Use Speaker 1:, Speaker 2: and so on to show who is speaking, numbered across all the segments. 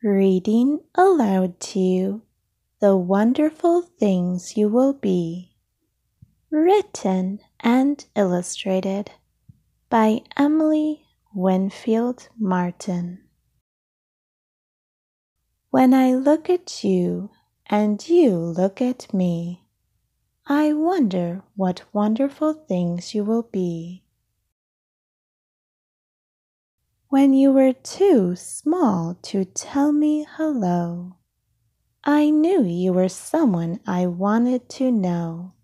Speaker 1: Reading aloud to you The Wonderful Things You Will Be. Written and illustrated by Emily Winfield Martin. When I look at you and you look at me, I wonder what wonderful things you will be. When you were too small to tell me hello, I knew you were someone I wanted to know.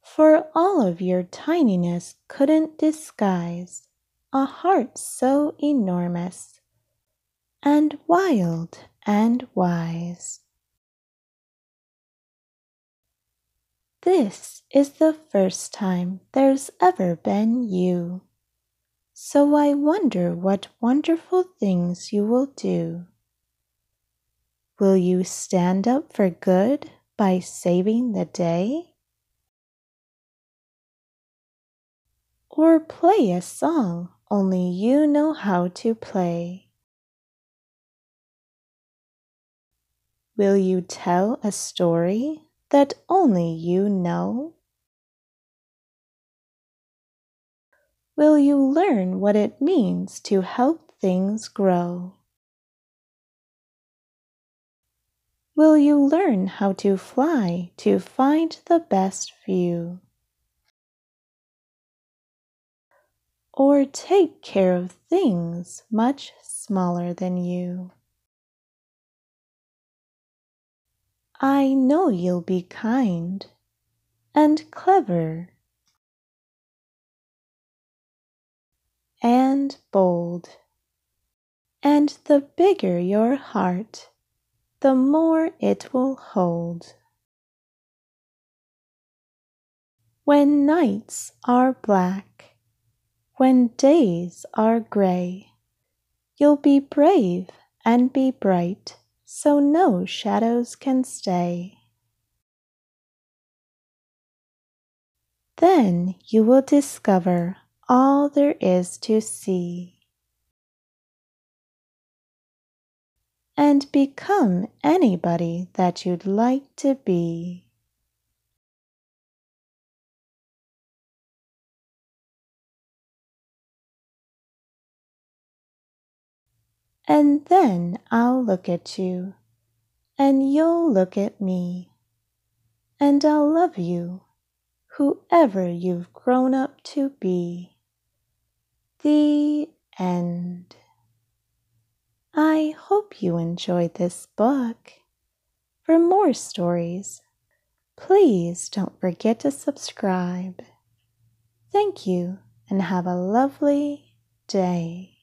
Speaker 1: For all of your tininess couldn't disguise a heart so enormous and wild and wise. This is the first time there's ever been you. So I wonder what wonderful things you will do. Will you stand up for good by saving the day? Or play a song only you know how to play? Will you tell a story that only you know? Will you learn what it means to help things grow? Will you learn how to fly to find the best view? Or take care of things much smaller than you? I know you'll be kind and clever and bold. And the bigger your heart, the more it will hold. When nights are black, when days are gray, you'll be brave and be bright so no shadows can stay. Then you will discover all there is to see and become anybody that you'd like to be. And then I'll look at you, and you'll look at me, and I'll love you, whoever you've grown up to be. The end. I hope you enjoyed this book. For more stories, please don't forget to subscribe. Thank you and have a lovely day.